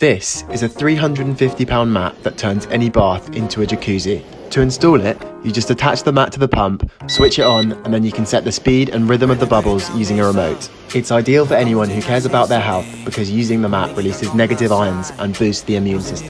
This is a £350 mat that turns any bath into a jacuzzi. To install it, you just attach the mat to the pump, switch it on, and then you can set the speed and rhythm of the bubbles using a remote. It's ideal for anyone who cares about their health because using the mat releases negative ions and boosts the immune system.